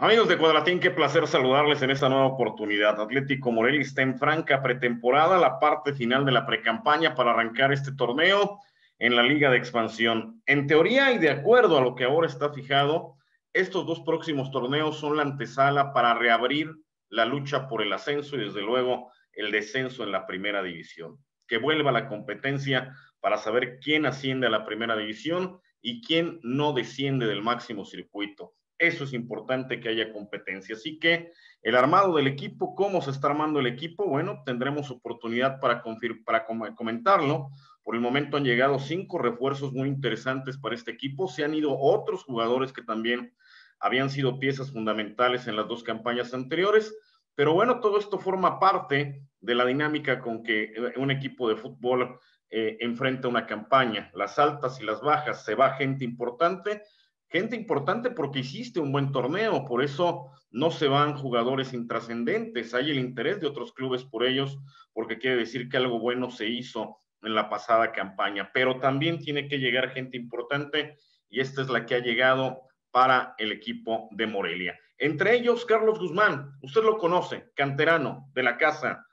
Amigos de Cuadratín, qué placer saludarles en esta nueva oportunidad. Atlético Morelia está en franca pretemporada, la parte final de la precampaña para arrancar este torneo en la Liga de Expansión. En teoría y de acuerdo a lo que ahora está fijado, estos dos próximos torneos son la antesala para reabrir la lucha por el ascenso y desde luego el descenso en la primera división. Que vuelva la competencia para saber quién asciende a la primera división y quién no desciende del máximo circuito. Eso es importante que haya competencia. Así que el armado del equipo, cómo se está armando el equipo, bueno, tendremos oportunidad para, para comentarlo. Por el momento han llegado cinco refuerzos muy interesantes para este equipo. Se han ido otros jugadores que también habían sido piezas fundamentales en las dos campañas anteriores. Pero bueno, todo esto forma parte de la dinámica con que un equipo de fútbol eh, enfrenta una campaña. Las altas y las bajas, se va gente importante gente importante porque hiciste un buen torneo, por eso no se van jugadores intrascendentes, hay el interés de otros clubes por ellos, porque quiere decir que algo bueno se hizo en la pasada campaña, pero también tiene que llegar gente importante y esta es la que ha llegado para el equipo de Morelia. Entre ellos, Carlos Guzmán, usted lo conoce, canterano de la casa,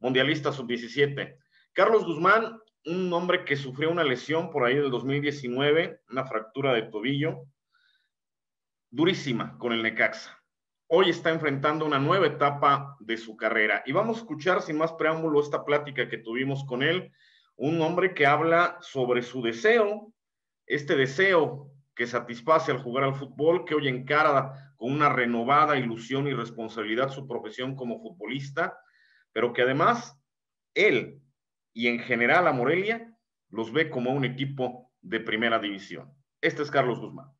mundialista sub-17. Carlos Guzmán, un hombre que sufrió una lesión por ahí del 2019, una fractura de tobillo, durísima con el Necaxa. Hoy está enfrentando una nueva etapa de su carrera. Y vamos a escuchar sin más preámbulo esta plática que tuvimos con él, un hombre que habla sobre su deseo, este deseo que satisface al jugar al fútbol, que hoy encara con una renovada ilusión y responsabilidad su profesión como futbolista, pero que además él y en general a Morelia los ve como un equipo de primera división. Este es Carlos Guzmán.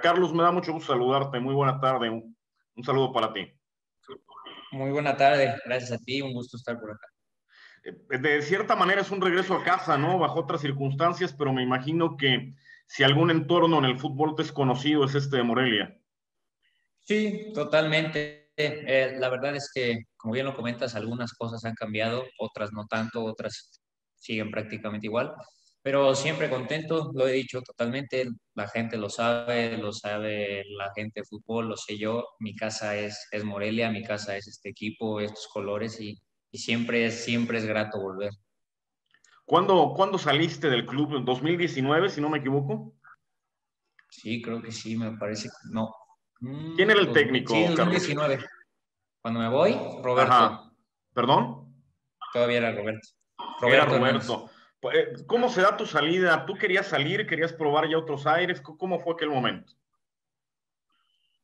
Carlos, me da mucho gusto saludarte. Muy buena tarde. Un, saludo para ti. Muy buena tarde. Gracias a ti. Un gusto estar por acá. Eh, de cierta manera es un regreso a casa, ¿no? Bajo otras circunstancias, pero me imagino que si algún entorno en el fútbol desconocido es este de Morelia. Sí, totalmente. Eh, la verdad es que, como bien lo comentas, algunas cosas han cambiado, otras no tanto, otras siguen prácticamente igual pero siempre contento, lo he dicho totalmente, la gente lo sabe, lo sabe la gente de fútbol, lo sé yo, mi casa es, es Morelia, mi casa es este equipo, estos colores y, y siempre, es, siempre es grato volver. ¿Cuándo, ¿Cuándo saliste del club? ¿En 2019, si no me equivoco? Sí, creo que sí, me parece, no. ¿Quién era el técnico? Sí, 2019. Cuando me voy, Roberto. ¿Perdón? Todavía era Roberto. Roberto era Roberto. Pues, eh, ¿Cómo se da tu salida? ¿Tú querías salir? ¿Querías probar ya otros aires? ¿Cómo fue aquel momento?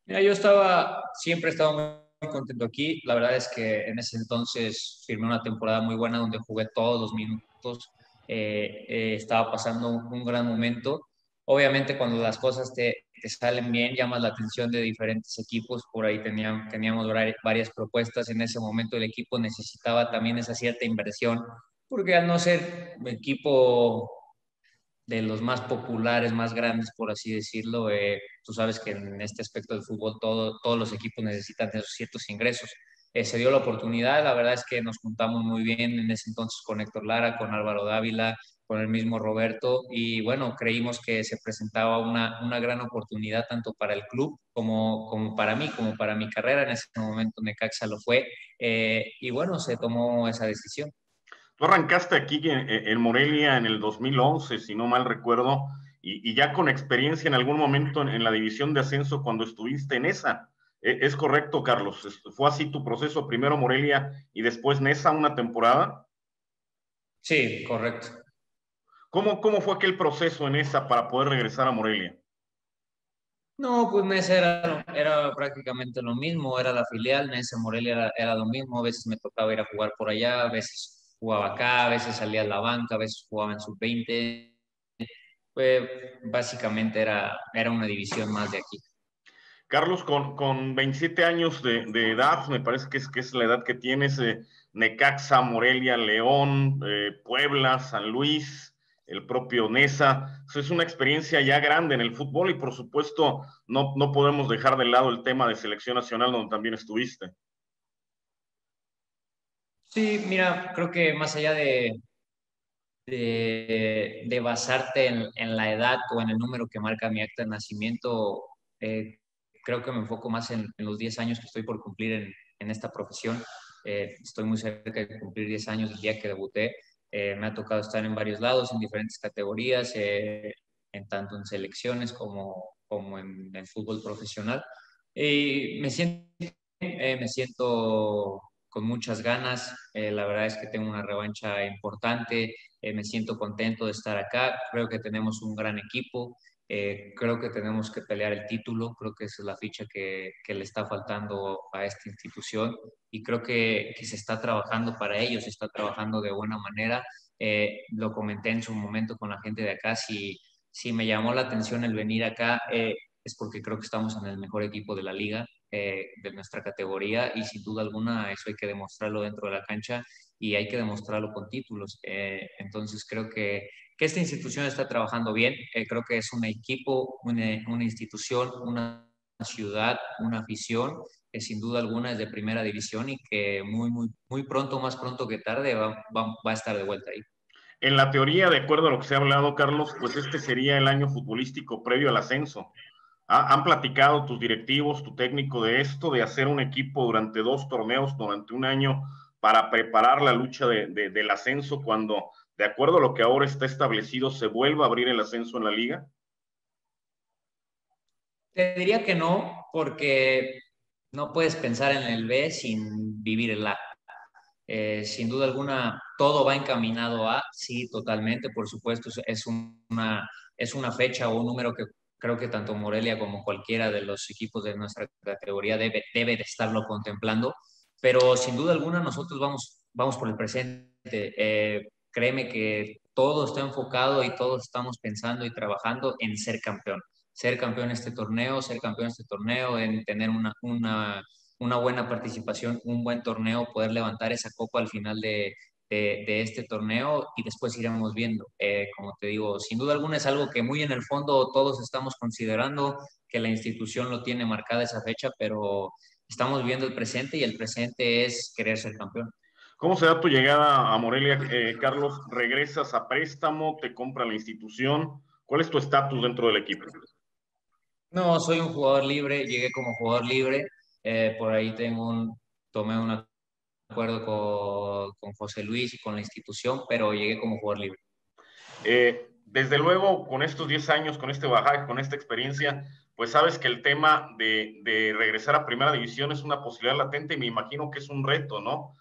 Mira, yo estaba, siempre he estado muy contento aquí. La verdad es que en ese entonces firmé una temporada muy buena donde jugué todos los minutos. Eh, eh, estaba pasando un, gran momento. Obviamente cuando las cosas te, salen bien, llamas la atención de diferentes equipos. Por ahí teníamos, teníamos varias propuestas. En ese momento el equipo necesitaba también esa cierta inversión porque al no ser equipo de los más populares, más grandes, por así decirlo, eh, tú sabes que en este aspecto del fútbol todo, todos los equipos necesitan esos ciertos ingresos. Eh, se dio la oportunidad, la verdad es que nos juntamos muy bien en ese entonces con Héctor Lara, con Álvaro Dávila, con el mismo Roberto, y bueno, creímos que se presentaba una, una gran oportunidad tanto para el club como, como para mí, como para mi carrera. En ese momento Necaxa lo fue, eh, y bueno, se tomó esa decisión. Tú arrancaste aquí en, Morelia en el 2011, si no mal recuerdo, y, ya con experiencia en algún momento en, la división de ascenso cuando estuviste en esa. ¿E, ¿Es correcto, Carlos? ¿Fue así tu proceso? Primero Morelia y después Nesa una temporada. Sí, correcto. ¿Cómo, ¿Cómo fue aquel proceso en esa para poder regresar a Morelia? No, pues Nesa era, era prácticamente lo mismo, era la filial, Nesa Morelia era, era, lo mismo, a veces me tocaba ir a jugar por allá, a veces jugaba acá, a veces salía a la banca, a veces jugaba en sub-20. Pues básicamente era, era una división más de aquí. Carlos, con, con 27 años de, de, edad, me parece que es, que es la edad que tienes, eh, Necaxa, Morelia, León, eh, Puebla, San Luis, el propio Nesa. es una experiencia ya grande en el fútbol y por supuesto no, no podemos dejar de lado el tema de selección nacional donde también estuviste. Sí, mira, creo que más allá de, de, basarte en, la edad o en el número que marca mi acta de nacimiento, eh, creo que me enfoco más en, los 10 años que estoy por cumplir en, en esta profesión. Eh, estoy muy cerca de cumplir 10 años el día que debuté. Eh, me ha tocado estar en varios lados, en diferentes categorías, en tanto en selecciones como, como en el fútbol profesional. Y me siento, me siento con muchas ganas. la verdad es que tengo una revancha importante. me siento contento de estar acá. Creo que tenemos un gran equipo. Eh, creo que tenemos que pelear el título, creo que esa es la ficha que, que le está faltando a esta institución y creo que, que, se está trabajando para ello, se está trabajando de buena manera. Eh, lo comenté en su momento con la gente de acá, si, si me llamó la atención el venir acá eh, es porque creo que estamos en el mejor equipo de la liga, de nuestra categoría y sin duda alguna eso hay que demostrarlo dentro de la cancha y hay que demostrarlo con títulos. entonces creo que que esta institución está trabajando bien. Eh, creo que es un equipo, una, una, institución, una ciudad, una afición que sin duda alguna es de primera división y que muy, muy, muy pronto, más pronto que tarde, va, va, va a estar de vuelta ahí. En la teoría, de acuerdo a lo que se ha hablado, Carlos, pues este sería el año futbolístico previo al ascenso. ¿Han platicado tus directivos, tu técnico de esto, de hacer un equipo durante dos torneos, durante un año, para preparar la lucha de, del ascenso cuando de acuerdo a lo que ahora está establecido, se vuelva a abrir el ascenso en la liga? Te diría que no, porque no puedes pensar en el B sin vivir el A. Eh, sin duda alguna, todo va encaminado a, sí, totalmente, por supuesto, es una, es una fecha o un número que creo que tanto Morelia como cualquiera de los equipos de nuestra categoría debe, debe de estarlo contemplando, pero sin duda alguna nosotros vamos, vamos por el presente. Eh, créeme que todo está enfocado y todos estamos pensando y trabajando en ser campeón. Ser campeón en este torneo, ser campeón en este torneo, en tener una, una, una buena participación, un buen torneo, poder levantar esa copa al final de, de, este torneo y después iremos viendo. Eh, como te digo, sin duda alguna es algo que muy en el fondo todos estamos considerando, que la institución lo tiene marcada esa fecha, pero estamos viendo el presente y el presente es querer ser campeón. ¿Cómo se da tu llegada a Morelia, eh, Carlos? ¿Regresas a préstamo? ¿Te compra la institución? ¿Cuál es tu estatus dentro del equipo? No, soy un jugador libre, llegué como jugador libre. Eh, por ahí tengo un, tomé un acuerdo con, con, José Luis y con la institución, pero llegué como jugador libre. Eh, desde luego, con estos 10 años, con este bajaje, con esta experiencia, pues sabes que el tema de, de regresar a primera división es una posibilidad latente y me imagino que es un reto, ¿no?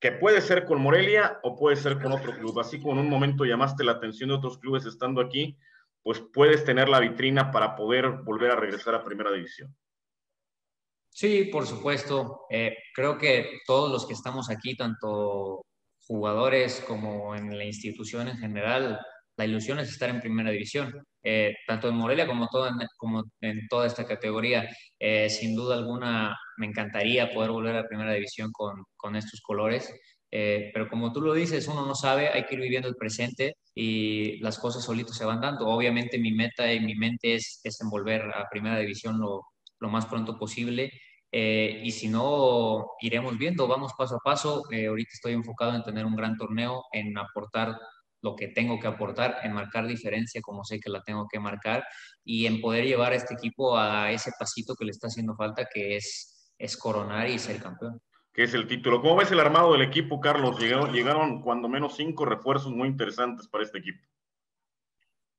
Que puede ser con Morelia o puede ser con otro club. Así como en un momento llamaste la atención de otros clubes estando aquí, pues puedes tener la vitrina para poder volver a regresar a Primera División. Sí, por supuesto. Eh, creo que todos los que estamos aquí, tanto jugadores como en la institución en general, la ilusión es estar en primera división, eh, tanto en Morelia como, en, toda esta categoría. Eh, sin duda alguna, me encantaría poder volver a primera división con, estos colores, eh, pero como tú lo dices, uno no sabe, hay que ir viviendo el presente y las cosas solitos se van dando. Obviamente mi meta y mi mente es, es en volver a primera división lo, lo más pronto posible. y si no, iremos viendo, vamos paso a paso. ahorita estoy enfocado en tener un gran torneo, en aportar lo que tengo que aportar, en marcar diferencia como sé que la tengo que marcar y en poder llevar a este equipo a ese pasito que le está haciendo falta, que es, es coronar y ser campeón. Que es el título. ¿Cómo ves el armado del equipo, Carlos? Llegaron, llegaron cuando menos cinco refuerzos muy interesantes para este equipo.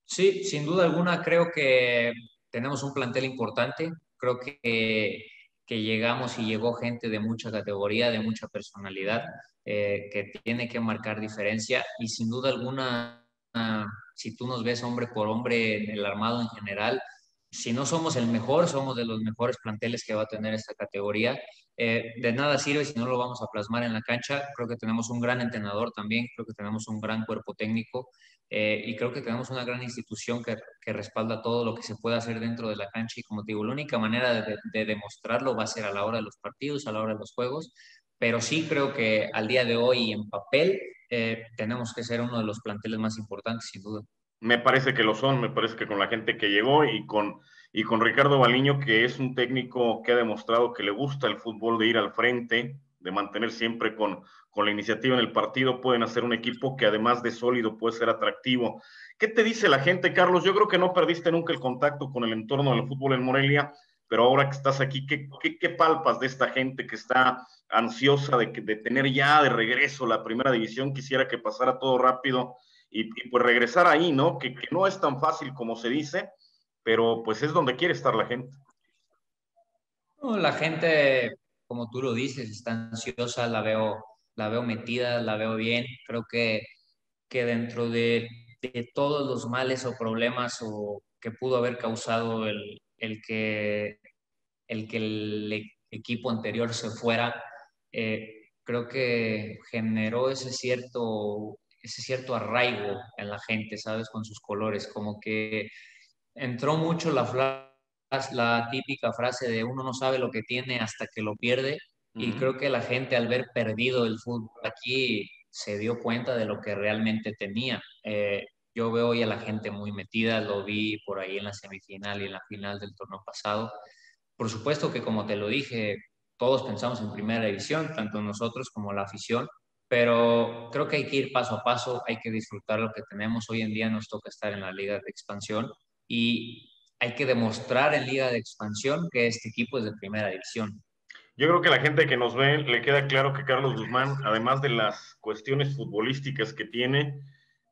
Sí, sin duda alguna creo que tenemos un plantel importante. Creo que, que llegamos y llegó gente de mucha categoría, de mucha personalidad. Eh, que tiene que marcar diferencia y sin duda alguna, si tú nos ves hombre por hombre en el armado en general, si no somos el mejor, somos de los mejores planteles que va a tener esta categoría. Eh, de nada sirve si no lo vamos a plasmar en la cancha. Creo que tenemos un gran entrenador también, creo que tenemos un gran cuerpo técnico eh, y creo que tenemos una gran institución que, respalda todo lo que se puede hacer dentro de la cancha. Y como te digo, la única manera de, de demostrarlo va a ser a la hora de los partidos, a la hora de los juegos pero sí creo que al día de hoy en papel eh, tenemos que ser uno de los planteles más importantes, sin duda. Me parece que lo son, me parece que con la gente que llegó y con, y con Ricardo Baliño, que es un técnico que ha demostrado que le gusta el fútbol de ir al frente, de mantener siempre con, con la iniciativa en el partido, pueden hacer un equipo que además de sólido puede ser atractivo. ¿Qué te dice la gente, Carlos? Yo creo que no perdiste nunca el contacto con el entorno del fútbol en Morelia pero ahora que estás aquí, ¿qué, qué, palpas de esta gente que está ansiosa de, de, tener ya de regreso la primera división? Quisiera que pasara todo rápido y, pues regresar ahí, ¿no? Que, que, no es tan fácil como se dice, pero pues es donde quiere estar la gente. la gente, como tú lo dices, está ansiosa, la veo, la veo metida, la veo bien. Creo que, que dentro de, de todos los males o problemas o que pudo haber causado el, el que, el que el equipo anterior se fuera, eh, creo que generó ese cierto, ese cierto arraigo en la gente, ¿sabes? Con sus colores, como que entró mucho la, la típica frase de uno no sabe lo que tiene hasta que lo pierde, y creo que la gente al ver perdido el fútbol aquí se dio cuenta de lo que realmente tenía. Eh, yo veo hoy a la gente muy metida, lo vi por ahí en la semifinal y en la final del torneo pasado. Por supuesto que, como te lo dije, todos pensamos en primera división, tanto nosotros como la afición, pero creo que hay que ir paso a paso, hay que disfrutar lo que tenemos. Hoy en día nos toca estar en la liga de expansión y hay que demostrar en liga de expansión que este equipo es de primera división. Yo creo que la gente que nos ve le queda claro que Carlos Guzmán, además de las cuestiones futbolísticas que tiene,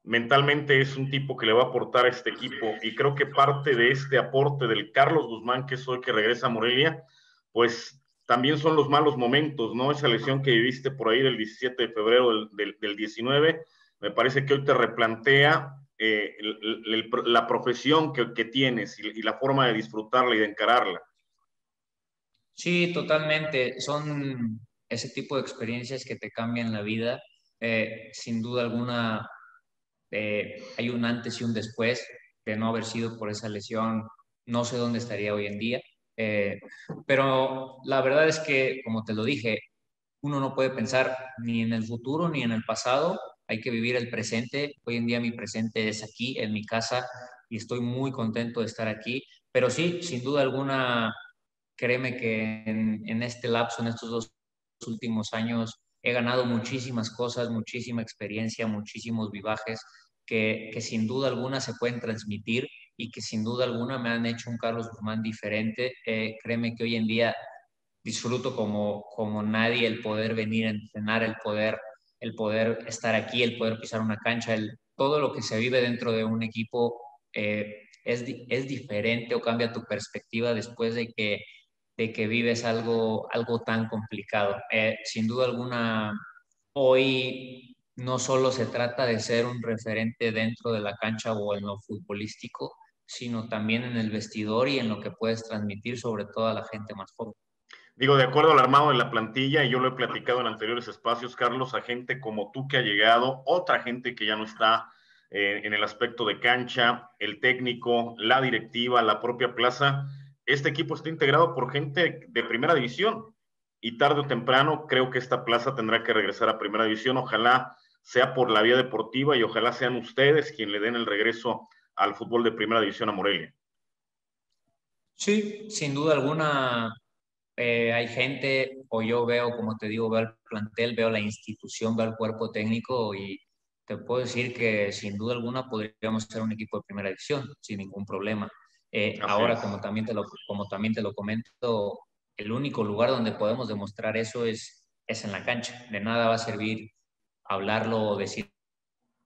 mentalmente es un tipo que le va a aportar a este equipo y creo que parte de este aporte del Carlos Guzmán, que es hoy que regresa a Morelia, pues también son los malos momentos, ¿no? Esa lesión que viviste por ahí del 17 de febrero del, del, 19, me parece que hoy te replantea eh, la profesión que, tienes y, la forma de disfrutarla y de encararla. Sí, totalmente. Son ese tipo de experiencias que te cambian la vida. Eh, sin duda alguna, eh, hay un antes y un después de no haber sido por esa lesión. No sé dónde estaría hoy en día. Eh, pero la verdad es que, como te lo dije, uno no puede pensar ni en el futuro ni en el pasado. Hay que vivir el presente. Hoy en día mi presente es aquí, en mi casa, y estoy muy contento de estar aquí. Pero sí, sin duda alguna, créeme que en, en este lapso, en estos dos últimos años, he ganado muchísimas cosas, muchísima experiencia, muchísimos vivajes que, que, sin duda alguna se pueden transmitir y que sin duda alguna me han hecho un Carlos Guzmán diferente. Eh, créeme que hoy en día disfruto como, como nadie el poder venir a entrenar, el poder, el poder estar aquí, el poder pisar una cancha, el, todo lo que se vive dentro de un equipo eh, es, es diferente o cambia tu perspectiva después de que de que vives algo, algo tan complicado. Eh, sin duda alguna, hoy no solo se trata de ser un referente dentro de la cancha o en lo futbolístico, sino también en el vestidor y en lo que puedes transmitir sobre todo a la gente más joven. Digo, de acuerdo al armado de la plantilla, y yo lo he platicado en anteriores espacios, Carlos, a gente como tú que ha llegado, otra gente que ya no está eh, en el aspecto de cancha, el técnico, la directiva, la propia plaza, este equipo está integrado por gente de primera división y tarde o temprano creo que esta plaza tendrá que regresar a primera división. Ojalá sea por la vía deportiva y ojalá sean ustedes quien le den el regreso al fútbol de primera división a Morelia. Sí, sin duda alguna eh, hay gente, o yo veo, como te digo, veo el plantel, veo la institución, veo el cuerpo técnico y te puedo decir que sin duda alguna podríamos ser un equipo de primera división sin ningún problema. Eh, ahora, como también, te lo, como también te lo comento, el único lugar donde podemos demostrar eso es, es en la cancha. De nada va a servir hablarlo o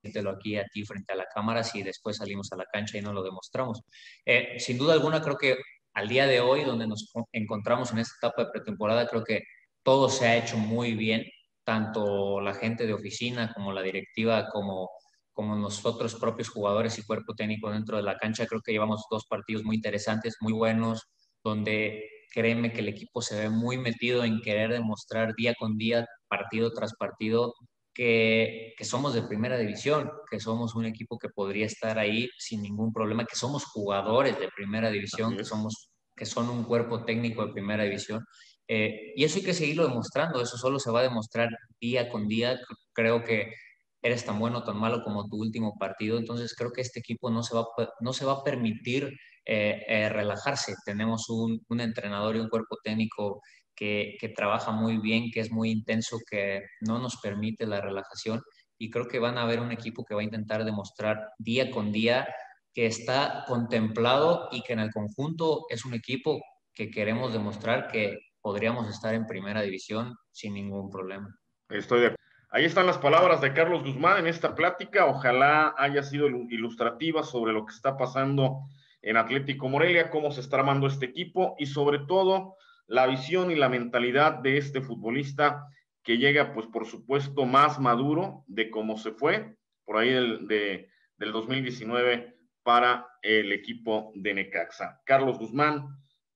decírtelo aquí a ti frente a la cámara si después salimos a la cancha y no lo demostramos. Eh, sin duda alguna, creo que al día de hoy, donde nos encontramos en esta etapa de pretemporada, creo que todo se ha hecho muy bien, tanto la gente de oficina como la directiva, como como nosotros propios jugadores y cuerpo técnico dentro de la cancha. Creo que llevamos dos partidos muy interesantes, muy buenos, donde créeme que el equipo se ve muy metido en querer demostrar día con día, partido tras partido, que, que, somos de primera división, que somos un equipo que podría estar ahí sin ningún problema, que somos jugadores de primera división, que, somos, que son un cuerpo técnico de primera división. Eh, y eso hay que seguirlo demostrando, eso solo se va a demostrar día con día. Creo que eres tan bueno o tan malo como tu último partido. Entonces creo que este equipo no se va, no se va a permitir eh, eh, relajarse. Tenemos un, un, entrenador y un cuerpo técnico que, trabaja muy bien, que es muy intenso, que no nos permite la relajación. Y creo que van a ver un equipo que va a intentar demostrar día con día que está contemplado y que en el conjunto es un equipo que queremos demostrar que podríamos estar en primera división sin ningún problema. Estoy Ahí están las palabras de Carlos Guzmán en esta plática. Ojalá haya sido ilustrativa sobre lo que está pasando en Atlético Morelia, cómo se está armando este equipo y sobre todo la visión y la mentalidad de este futbolista que llega, pues por supuesto, más maduro de cómo se fue por ahí del, del 2019 para el equipo de Necaxa. Carlos Guzmán,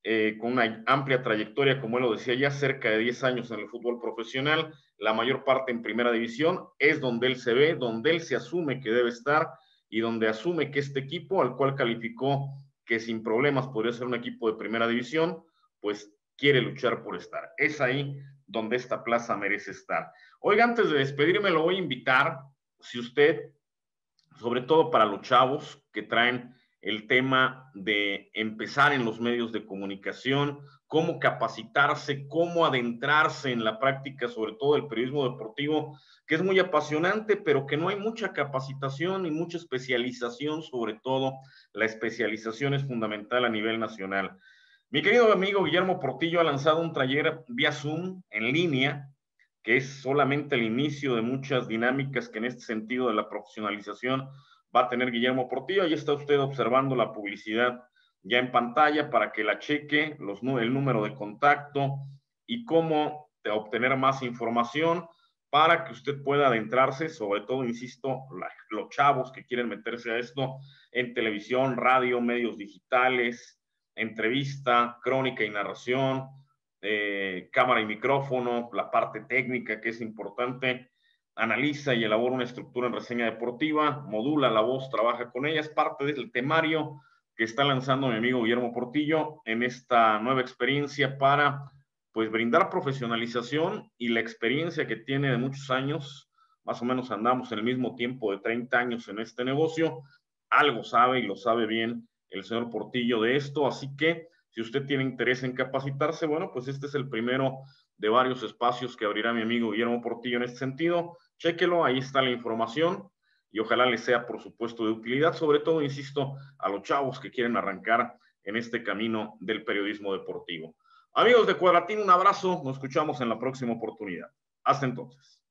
eh, con una amplia trayectoria, como él lo decía, ya cerca de 10 años en el fútbol profesional, la mayor parte en primera división, es donde él se ve, donde él se asume que debe estar y donde asume que este equipo, al cual calificó que sin problemas podría ser un equipo de primera división, pues quiere luchar por estar. Es ahí donde esta plaza merece estar. Oiga, antes de despedirme, lo voy a invitar, si usted, sobre todo para los chavos que traen el tema de empezar en los medios de comunicación, cómo capacitarse, cómo adentrarse en la práctica, sobre todo el periodismo deportivo, que es muy apasionante, pero que no hay mucha capacitación y mucha especialización, sobre todo la especialización es fundamental a nivel nacional. Mi querido amigo Guillermo Portillo ha lanzado un taller vía Zoom en línea, que es solamente el inicio de muchas dinámicas que en este sentido de la profesionalización va a tener Guillermo Portillo. Ahí está usted observando la publicidad ya en pantalla para que la cheque, los, el número de contacto y cómo obtener más información para que usted pueda adentrarse, sobre todo, insisto, los chavos que quieren meterse a esto en televisión, radio, medios digitales, entrevista, crónica y narración, eh, cámara y micrófono, la parte técnica que es importante analiza y elabora una estructura en reseña deportiva, modula la voz, trabaja con ella, es parte del temario que está lanzando mi amigo Guillermo Portillo en esta nueva experiencia para pues brindar profesionalización y la experiencia que tiene de muchos años, más o menos andamos en el mismo tiempo de 30 años en este negocio, algo sabe y lo sabe bien el señor Portillo de esto, así que si usted tiene interés en capacitarse, bueno, pues este es el primero de varios espacios que abrirá mi amigo Guillermo Portillo en este sentido Chéquelo, ahí está la información y ojalá les sea, por supuesto, de utilidad, sobre todo, insisto, a los chavos que quieren arrancar en este camino del periodismo deportivo. Amigos de Cuadratín, un abrazo, nos escuchamos en la próxima oportunidad. Hasta entonces.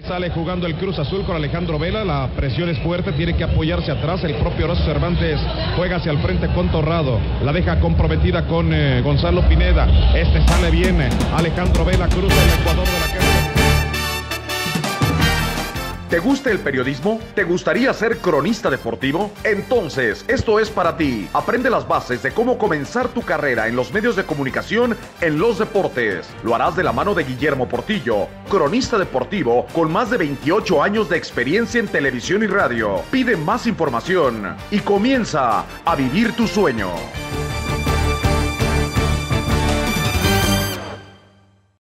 Sale jugando el Cruz Azul con Alejandro Vela, la presión es fuerte, tiene que apoyarse atrás, el propio Horacio Cervantes juega hacia el frente con Torrado, la deja comprometida con eh, Gonzalo Pineda, este sale bien, Alejandro Vela cruza el Ecuador de la. ¿Te gusta el periodismo? ¿Te gustaría ser cronista deportivo? Entonces, esto es para ti. Aprende las bases de cómo comenzar tu carrera en los medios de comunicación en los deportes. Lo harás de la mano de Guillermo Portillo, cronista deportivo con más de 28 años de experiencia en televisión y radio. Pide más información y comienza a vivir tu sueño.